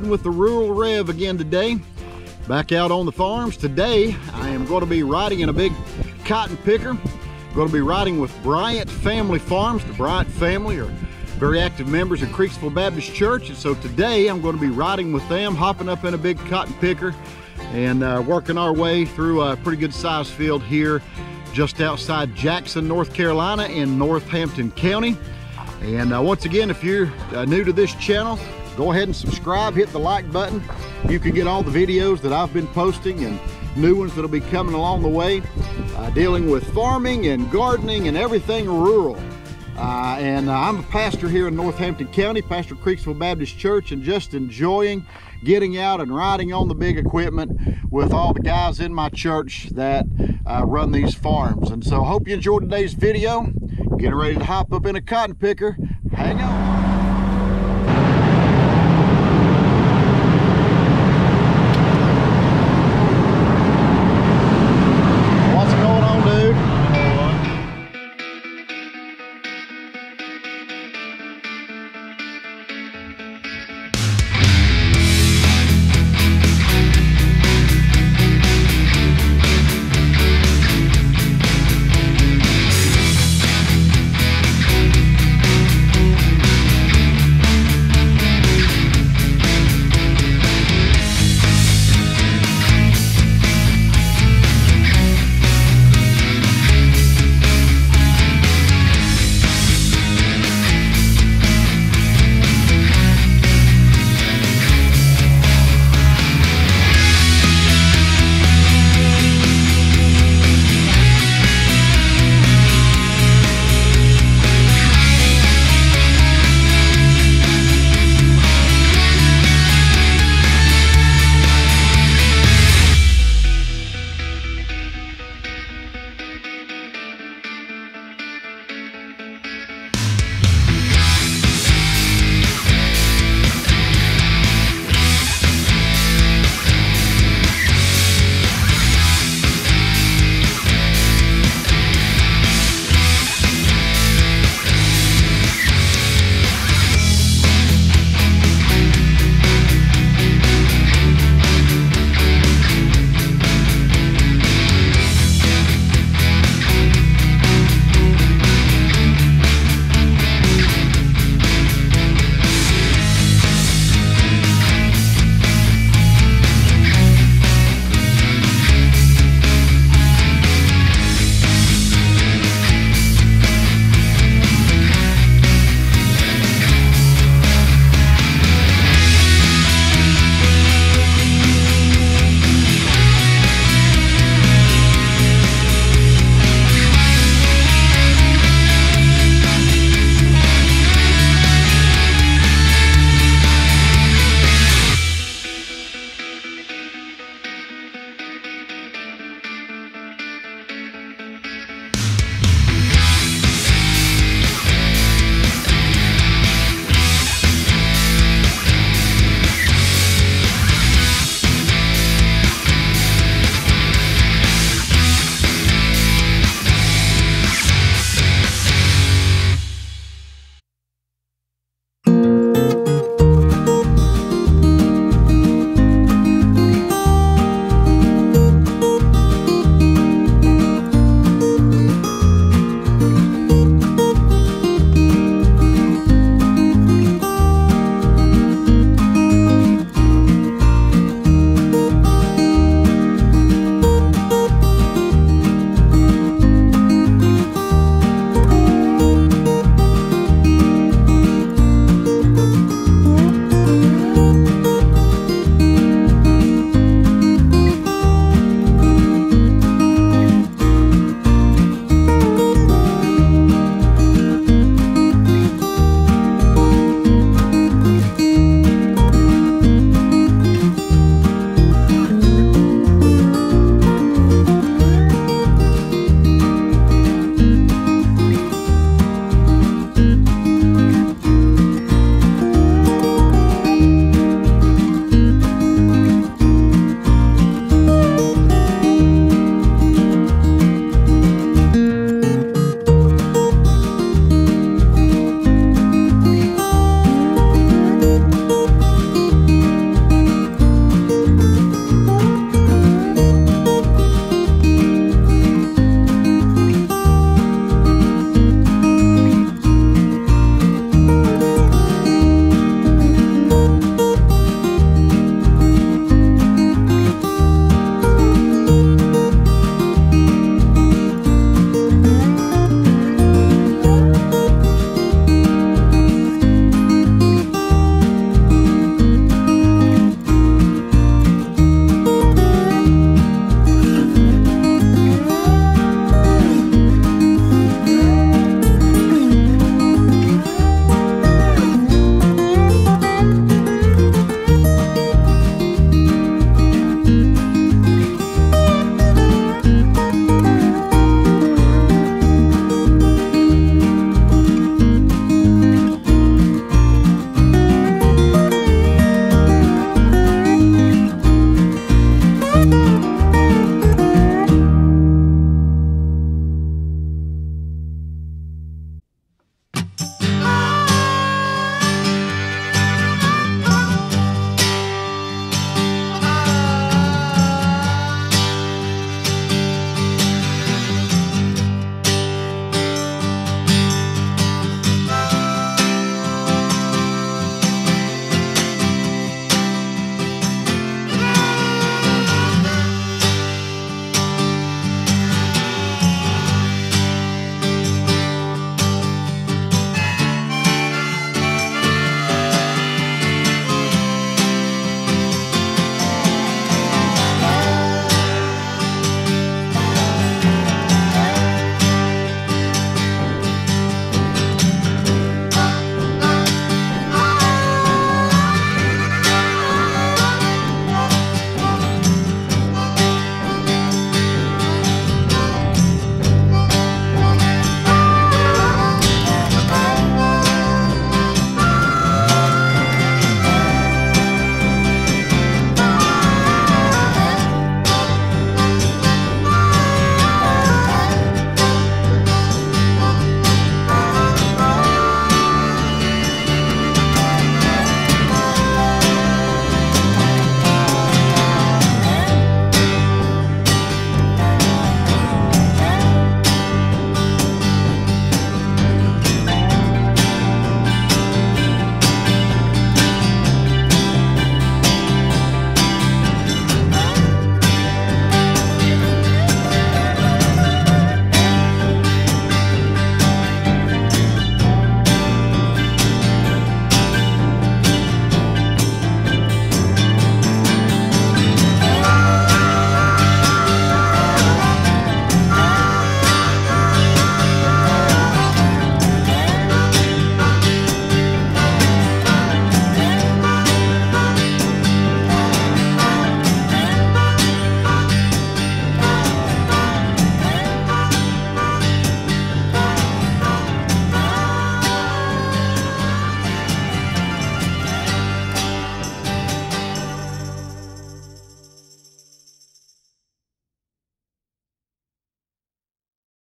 with the Rural Rev again today. Back out on the farms. Today, I am going to be riding in a big cotton picker. Going to be riding with Bryant Family Farms. The Bryant family are very active members of Creeksville Baptist Church. And so today, I'm going to be riding with them, hopping up in a big cotton picker and uh, working our way through a pretty good sized field here just outside Jackson, North Carolina in Northampton County. And uh, once again, if you're uh, new to this channel, go ahead and subscribe, hit the like button. You can get all the videos that I've been posting and new ones that'll be coming along the way, uh, dealing with farming and gardening and everything rural. Uh, and uh, I'm a pastor here in Northampton County, Pastor Creeksville Baptist Church, and just enjoying getting out and riding on the big equipment with all the guys in my church that uh, run these farms. And so I hope you enjoyed today's video. Getting ready to hop up in a cotton picker. Hang on.